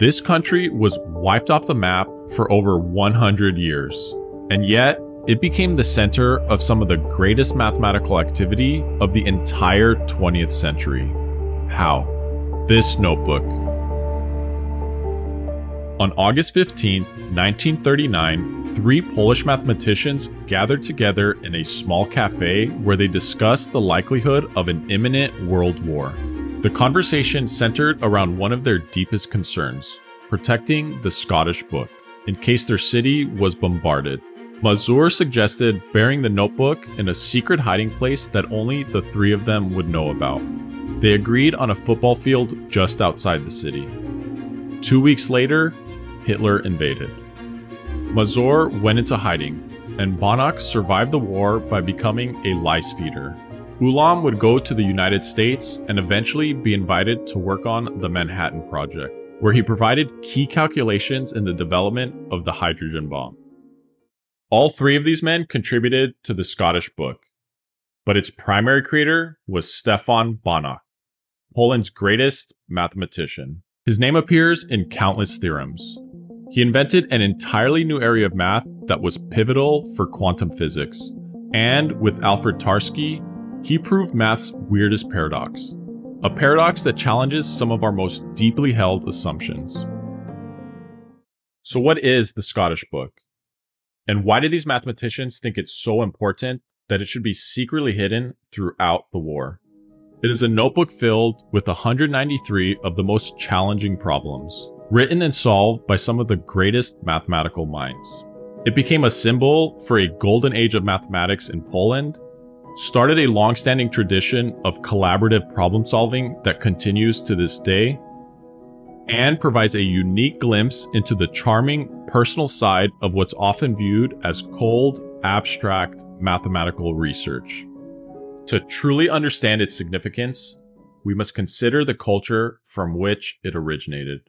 This country was wiped off the map for over 100 years, and yet it became the center of some of the greatest mathematical activity of the entire 20th century. How? This notebook. On August 15, 1939, three Polish mathematicians gathered together in a small cafe where they discussed the likelihood of an imminent world war. The conversation centered around one of their deepest concerns protecting the Scottish book, in case their city was bombarded. Mazur suggested burying the notebook in a secret hiding place that only the three of them would know about. They agreed on a football field just outside the city. Two weeks later, Hitler invaded. Mazur went into hiding, and Banach survived the war by becoming a lice feeder. Ulam would go to the United States and eventually be invited to work on the Manhattan Project, where he provided key calculations in the development of the hydrogen bomb. All three of these men contributed to the Scottish book, but its primary creator was Stefan Banach, Poland's greatest mathematician. His name appears in countless theorems. He invented an entirely new area of math that was pivotal for quantum physics. And with Alfred Tarski, he proved math's weirdest paradox, a paradox that challenges some of our most deeply held assumptions. So, what is the Scottish Book? And why do these mathematicians think it's so important that it should be secretly hidden throughout the war? It is a notebook filled with 193 of the most challenging problems, written and solved by some of the greatest mathematical minds. It became a symbol for a golden age of mathematics in Poland, started a long-standing tradition of collaborative problem solving that continues to this day, and provides a unique glimpse into the charming personal side of what's often viewed as cold, abstract mathematical research. To truly understand its significance, we must consider the culture from which it originated.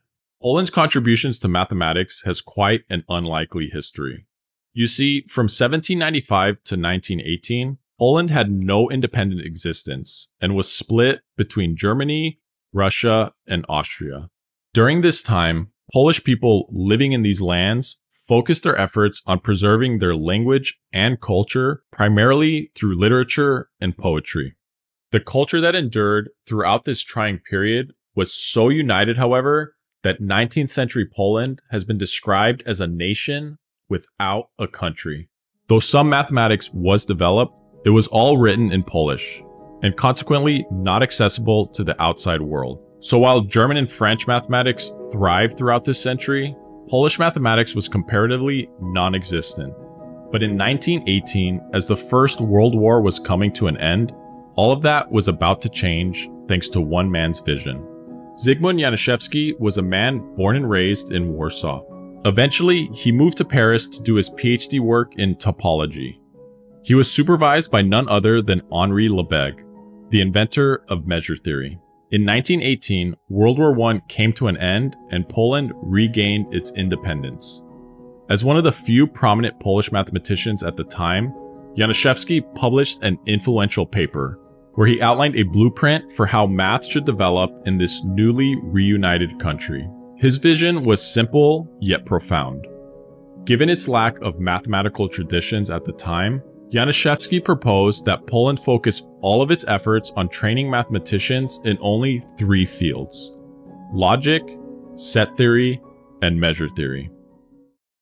Poland's contributions to mathematics has quite an unlikely history. You see, from 1795 to 1918, Poland had no independent existence and was split between Germany, Russia, and Austria. During this time, Polish people living in these lands focused their efforts on preserving their language and culture primarily through literature and poetry. The culture that endured throughout this trying period was so united, however, that 19th century Poland has been described as a nation without a country. Though some mathematics was developed, it was all written in Polish and consequently not accessible to the outside world. So while German and French mathematics thrived throughout this century, Polish mathematics was comparatively non-existent. But in 1918, as the First World War was coming to an end, all of that was about to change thanks to one man's vision. Zygmunt Janiszewski was a man born and raised in Warsaw. Eventually, he moved to Paris to do his PhD work in topology. He was supervised by none other than Henri Lebesgue, the inventor of measure theory. In 1918, World War I came to an end and Poland regained its independence. As one of the few prominent Polish mathematicians at the time, Janiszewski published an influential paper where he outlined a blueprint for how math should develop in this newly reunited country. His vision was simple yet profound. Given its lack of mathematical traditions at the time, Janiszewski proposed that Poland focus all of its efforts on training mathematicians in only three fields logic, set theory, and measure theory.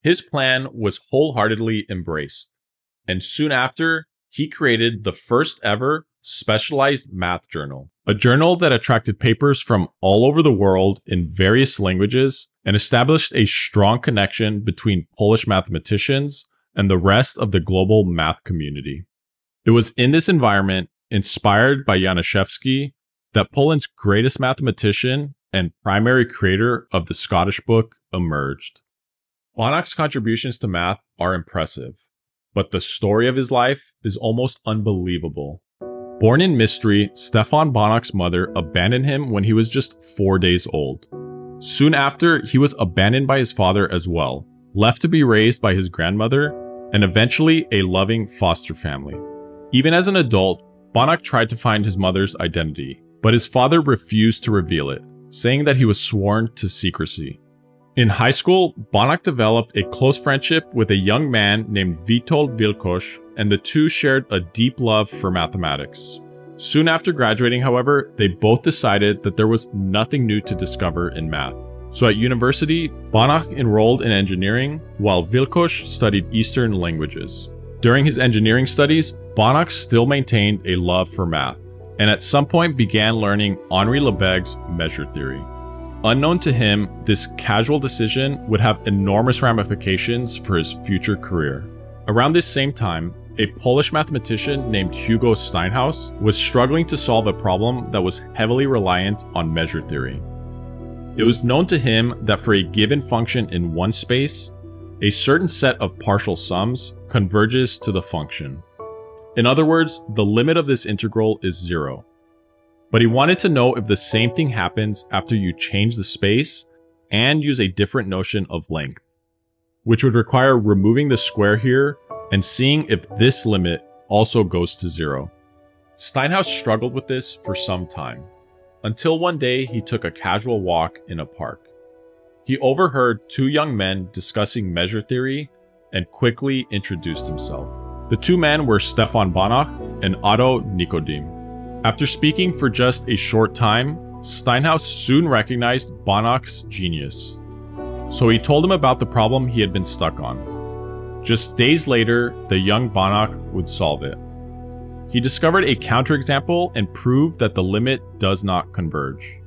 His plan was wholeheartedly embraced, and soon after, he created the first ever specialized math journal, a journal that attracted papers from all over the world in various languages and established a strong connection between Polish mathematicians and the rest of the global math community. It was in this environment, inspired by Janiszewski, that Poland's greatest mathematician and primary creator of the Scottish book emerged. Banach's contributions to math are impressive, but the story of his life is almost unbelievable. Born in mystery, Stefan Banach's mother abandoned him when he was just four days old. Soon after, he was abandoned by his father as well, left to be raised by his grandmother, and eventually a loving foster family. Even as an adult, Banach tried to find his mother's identity, but his father refused to reveal it, saying that he was sworn to secrecy. In high school, Banach developed a close friendship with a young man named Witold Wilkosz, and the two shared a deep love for mathematics. Soon after graduating, however, they both decided that there was nothing new to discover in math. So at university, Banach enrolled in engineering, while Wilkosz studied Eastern languages. During his engineering studies, Banach still maintained a love for math, and at some point began learning Henri Lebesgue's measure theory. Unknown to him, this casual decision would have enormous ramifications for his future career. Around this same time, a Polish mathematician named Hugo Steinhaus was struggling to solve a problem that was heavily reliant on measure theory. It was known to him that for a given function in one space, a certain set of partial sums converges to the function. In other words, the limit of this integral is zero. But he wanted to know if the same thing happens after you change the space and use a different notion of length, which would require removing the square here and seeing if this limit also goes to zero. Steinhaus struggled with this for some time, until one day he took a casual walk in a park. He overheard two young men discussing measure theory and quickly introduced himself. The two men were Stefan Banach and Otto Nikodym. After speaking for just a short time, Steinhaus soon recognized Banach's genius. So he told him about the problem he had been stuck on. Just days later, the young Banach would solve it. He discovered a counterexample and proved that the limit does not converge.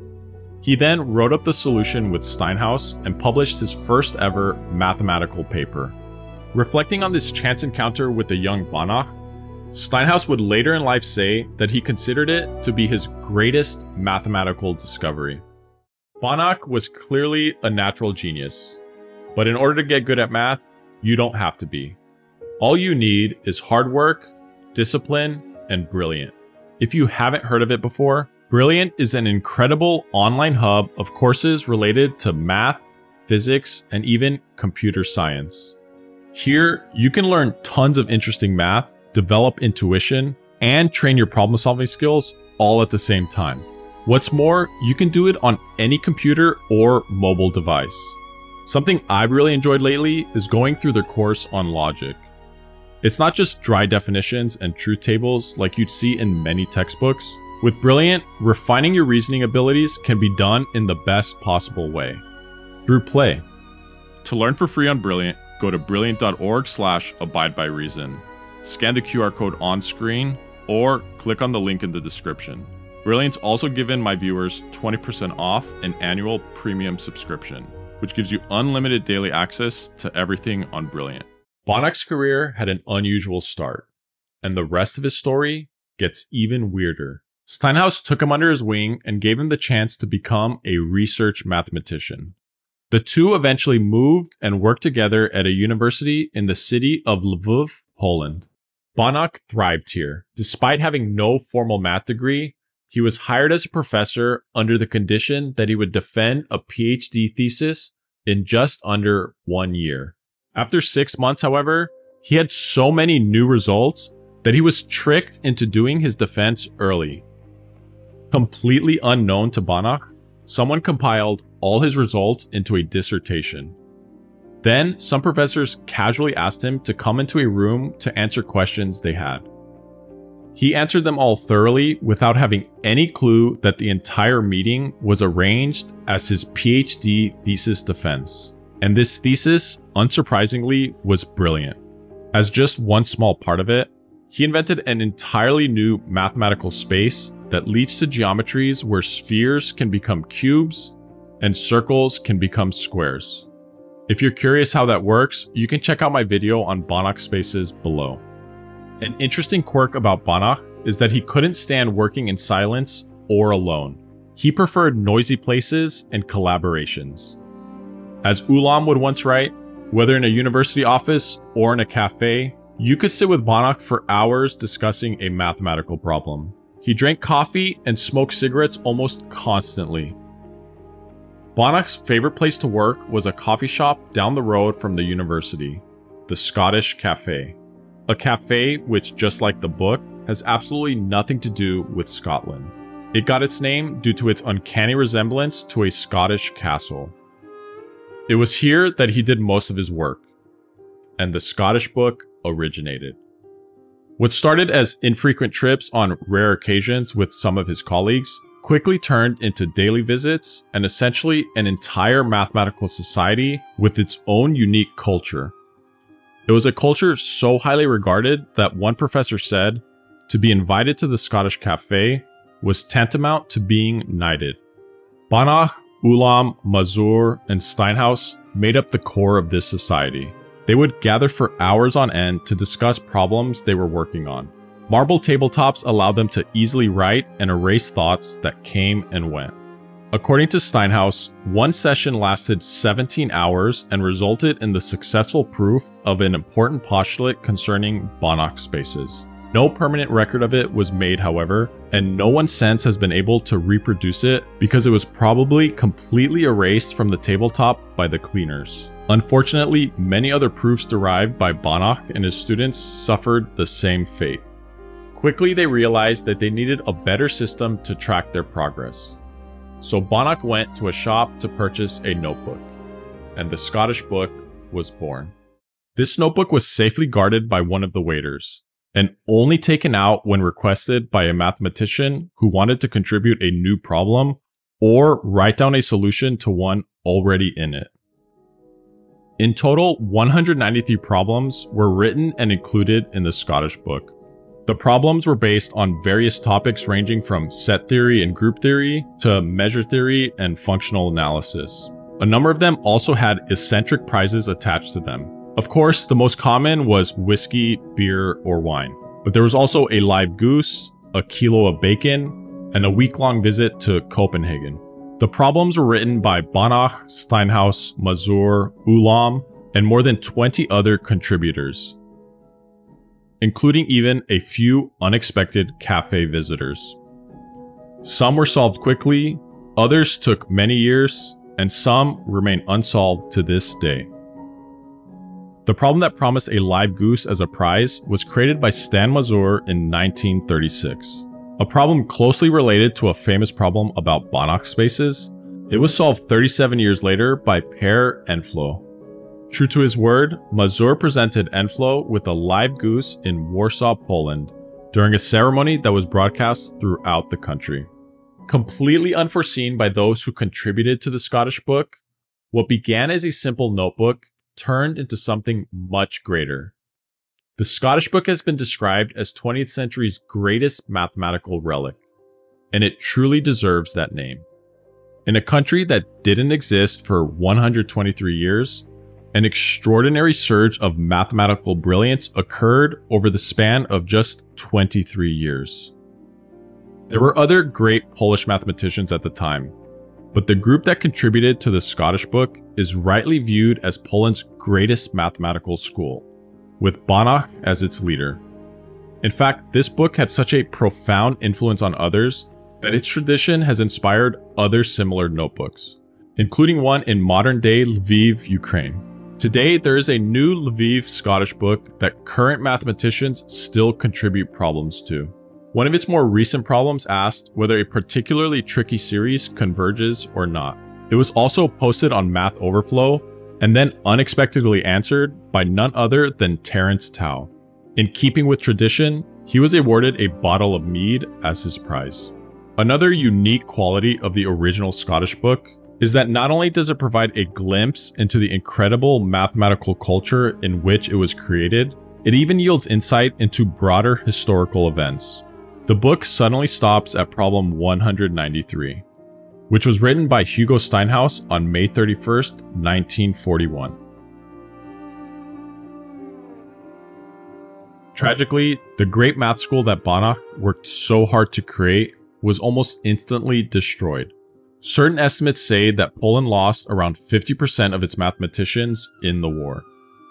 He then wrote up the solution with Steinhaus and published his first ever mathematical paper. Reflecting on this chance encounter with the young Banach, Steinhaus would later in life say that he considered it to be his greatest mathematical discovery. Banach was clearly a natural genius, but in order to get good at math, you don't have to be. All you need is hard work, discipline, and Brilliant. If you haven't heard of it before, Brilliant is an incredible online hub of courses related to math, physics, and even computer science. Here, you can learn tons of interesting math develop intuition, and train your problem solving skills all at the same time. What's more, you can do it on any computer or mobile device. Something I've really enjoyed lately is going through their course on logic. It's not just dry definitions and truth tables like you'd see in many textbooks. With Brilliant, refining your reasoning abilities can be done in the best possible way. Through play. To learn for free on Brilliant, go to brilliant.org slash abide by reason scan the QR code on screen, or click on the link in the description. Brilliant's also given my viewers 20% off an annual premium subscription, which gives you unlimited daily access to everything on Brilliant. Banach's career had an unusual start, and the rest of his story gets even weirder. Steinhaus took him under his wing and gave him the chance to become a research mathematician. The two eventually moved and worked together at a university in the city of Lvov, Poland. Banach thrived here. Despite having no formal math degree, he was hired as a professor under the condition that he would defend a PhD thesis in just under one year. After six months, however, he had so many new results that he was tricked into doing his defense early. Completely unknown to Banach, someone compiled all his results into a dissertation. Then, some professors casually asked him to come into a room to answer questions they had. He answered them all thoroughly without having any clue that the entire meeting was arranged as his PhD thesis defense. And this thesis, unsurprisingly, was brilliant. As just one small part of it, he invented an entirely new mathematical space that leads to geometries where spheres can become cubes and circles can become squares. If you're curious how that works, you can check out my video on Banach spaces below. An interesting quirk about Banach is that he couldn't stand working in silence or alone. He preferred noisy places and collaborations. As Ulam would once write, whether in a university office or in a cafe, you could sit with Banach for hours discussing a mathematical problem. He drank coffee and smoked cigarettes almost constantly, Banach's favorite place to work was a coffee shop down the road from the university, the Scottish Cafe. A cafe which, just like the book, has absolutely nothing to do with Scotland. It got its name due to its uncanny resemblance to a Scottish castle. It was here that he did most of his work, and the Scottish book originated. What started as infrequent trips on rare occasions with some of his colleagues quickly turned into daily visits and essentially an entire mathematical society with its own unique culture. It was a culture so highly regarded that one professor said to be invited to the Scottish Cafe was tantamount to being knighted. Banach, Ulam, Mazur, and Steinhaus made up the core of this society. They would gather for hours on end to discuss problems they were working on. Marble tabletops allowed them to easily write and erase thoughts that came and went. According to Steinhaus, one session lasted 17 hours and resulted in the successful proof of an important postulate concerning Banach spaces. No permanent record of it was made, however, and no one since has been able to reproduce it because it was probably completely erased from the tabletop by the cleaners. Unfortunately, many other proofs derived by Banach and his students suffered the same fate. Quickly, they realized that they needed a better system to track their progress. So Banach went to a shop to purchase a notebook, and the Scottish book was born. This notebook was safely guarded by one of the waiters, and only taken out when requested by a mathematician who wanted to contribute a new problem or write down a solution to one already in it. In total, 193 problems were written and included in the Scottish book. The problems were based on various topics ranging from set theory and group theory to measure theory and functional analysis. A number of them also had eccentric prizes attached to them. Of course, the most common was whiskey, beer, or wine. But there was also a live goose, a kilo of bacon, and a week-long visit to Copenhagen. The problems were written by Banach, Steinhaus, Mazur, Ulam, and more than 20 other contributors including even a few unexpected cafe visitors. Some were solved quickly, others took many years, and some remain unsolved to this day. The problem that promised a live goose as a prize was created by Stan Mazur in 1936. A problem closely related to a famous problem about Banach spaces, it was solved 37 years later by Per Enflo. True to his word, Mazur presented Enflo with a live goose in Warsaw, Poland, during a ceremony that was broadcast throughout the country. Completely unforeseen by those who contributed to the Scottish book, what began as a simple notebook turned into something much greater. The Scottish book has been described as 20th century's greatest mathematical relic, and it truly deserves that name. In a country that didn't exist for 123 years, an extraordinary surge of mathematical brilliance occurred over the span of just 23 years. There were other great Polish mathematicians at the time, but the group that contributed to the Scottish book is rightly viewed as Poland's greatest mathematical school, with Banach as its leader. In fact, this book had such a profound influence on others that its tradition has inspired other similar notebooks, including one in modern day Lviv, Ukraine. Today, there is a new Lviv Scottish book that current mathematicians still contribute problems to. One of its more recent problems asked whether a particularly tricky series converges or not. It was also posted on Math Overflow and then unexpectedly answered by none other than Terence Tao. In keeping with tradition, he was awarded a bottle of mead as his prize. Another unique quality of the original Scottish book is that not only does it provide a glimpse into the incredible mathematical culture in which it was created, it even yields insight into broader historical events. The book suddenly stops at problem 193, which was written by Hugo Steinhaus on May 31st, 1941. Tragically, the great math school that Banach worked so hard to create was almost instantly destroyed. Certain estimates say that Poland lost around 50% of its mathematicians in the war.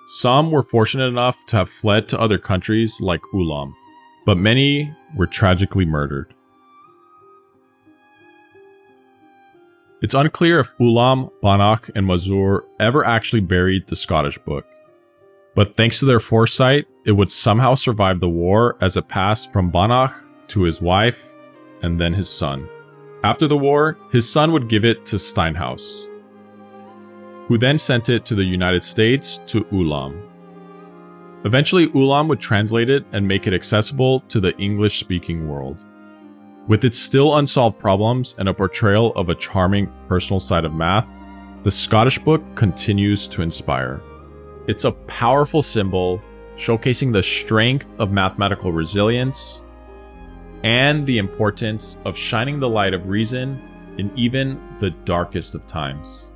Some were fortunate enough to have fled to other countries like Ulam, but many were tragically murdered. It's unclear if Ulam, Banach, and Mazur ever actually buried the Scottish book. But thanks to their foresight, it would somehow survive the war as it passed from Banach to his wife and then his son. After the war, his son would give it to Steinhaus. who then sent it to the United States to Ulam. Eventually, Ulam would translate it and make it accessible to the English speaking world. With its still unsolved problems and a portrayal of a charming personal side of math, the Scottish book continues to inspire. It's a powerful symbol showcasing the strength of mathematical resilience and the importance of shining the light of reason in even the darkest of times.